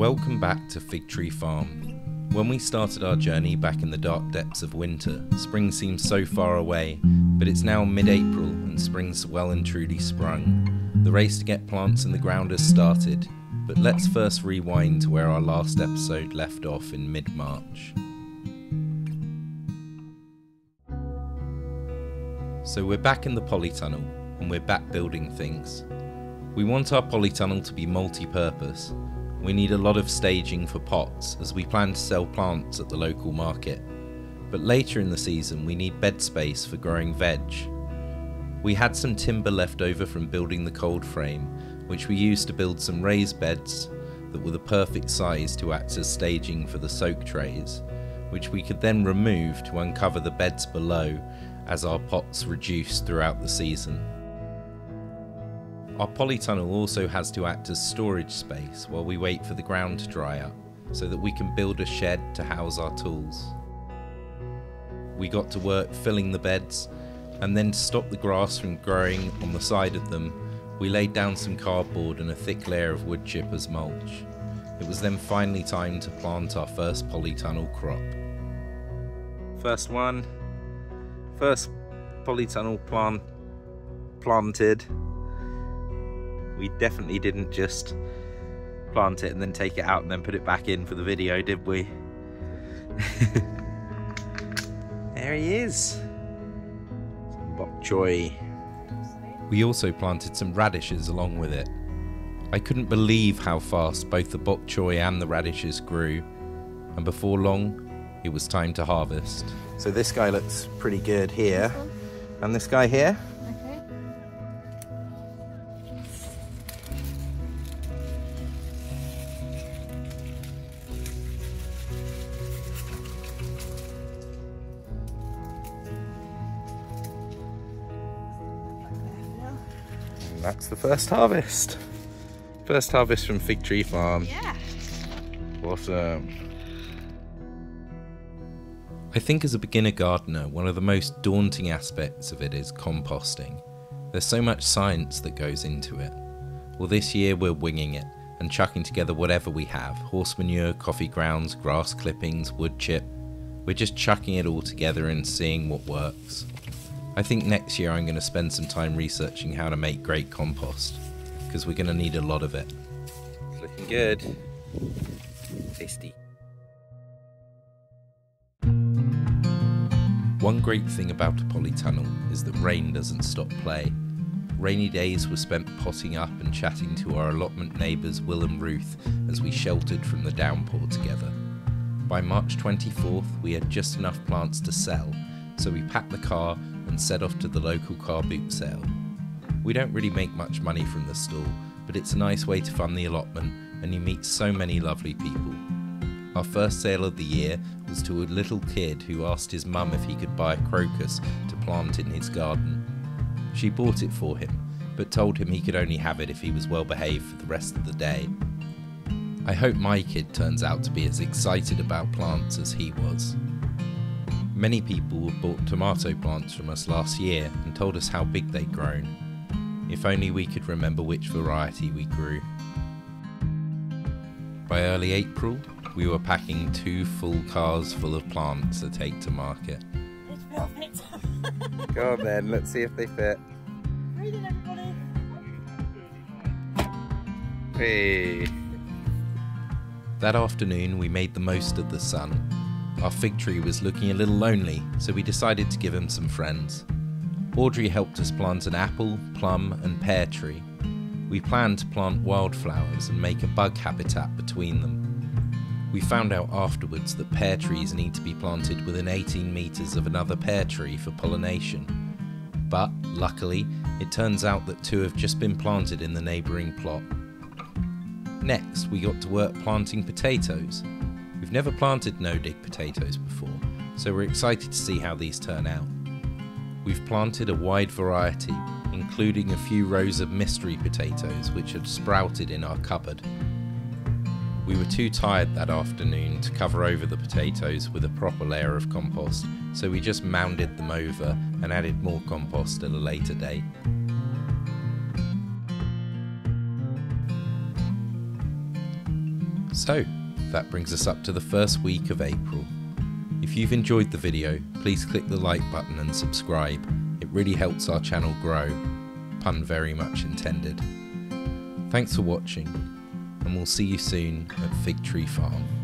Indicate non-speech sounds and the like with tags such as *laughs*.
Welcome back to Fig Tree Farm. When we started our journey back in the dark depths of winter, spring seemed so far away, but it's now mid April and spring's well and truly sprung. The race to get plants in the ground has started, but let's first rewind to where our last episode left off in mid March. So we're back in the polytunnel and we're back building things. We want our polytunnel to be multi purpose. We need a lot of staging for pots as we plan to sell plants at the local market. But later in the season, we need bed space for growing veg. We had some timber left over from building the cold frame, which we used to build some raised beds that were the perfect size to act as staging for the soak trays, which we could then remove to uncover the beds below as our pots reduced throughout the season. Our polytunnel also has to act as storage space while we wait for the ground to dry up, so that we can build a shed to house our tools. We got to work filling the beds, and then to stop the grass from growing on the side of them, we laid down some cardboard and a thick layer of wood chip as mulch. It was then finally time to plant our first polytunnel crop. First one, first polytunnel plant planted we definitely didn't just plant it and then take it out and then put it back in for the video, did we? *laughs* there he is. Some bok choy. We also planted some radishes along with it. I couldn't believe how fast both the bok choy and the radishes grew, and before long, it was time to harvest. So this guy looks pretty good here, and this guy here that's the first harvest. First harvest from Fig Tree Farm. Yeah. Awesome. Um, I think as a beginner gardener, one of the most daunting aspects of it is composting. There's so much science that goes into it. Well, this year we're winging it and chucking together whatever we have horse manure, coffee grounds, grass clippings, wood chip. We're just chucking it all together and seeing what works. I think next year I'm going to spend some time researching how to make great compost because we're going to need a lot of it. It's looking good. Tasty. One great thing about a polytunnel is that rain doesn't stop play. Rainy days were spent potting up and chatting to our allotment neighbours Will and Ruth as we sheltered from the downpour together. By March 24th, we had just enough plants to sell, so we packed the car and set off to the local car boot sale. We don't really make much money from the stall, but it's a nice way to fund the allotment and you meet so many lovely people. Our first sale of the year was to a little kid who asked his mum if he could buy a crocus to plant in his garden. She bought it for him, but told him he could only have it if he was well behaved for the rest of the day. I hope my kid turns out to be as excited about plants as he was. Many people bought tomato plants from us last year and told us how big they'd grown. If only we could remember which variety we grew. By early April, we were packing two full cars full of plants to take to market. *laughs* Go on then, let's see if they fit. Reading everybody. Hey. That afternoon, we made the most of the sun our fig tree was looking a little lonely, so we decided to give him some friends. Audrey helped us plant an apple, plum, and pear tree. We planned to plant wildflowers and make a bug habitat between them. We found out afterwards that pear trees need to be planted within 18 metres of another pear tree for pollination. But, luckily, it turns out that two have just been planted in the neighbouring plot. Next, we got to work planting potatoes, We've never planted no-dig potatoes before, so we're excited to see how these turn out. We've planted a wide variety, including a few rows of mystery potatoes which had sprouted in our cupboard. We were too tired that afternoon to cover over the potatoes with a proper layer of compost, so we just mounded them over and added more compost at a later date. So, that brings us up to the first week of April. If you've enjoyed the video, please click the like button and subscribe. It really helps our channel grow. Pun very much intended. Thanks for watching, and we'll see you soon at Fig Tree Farm.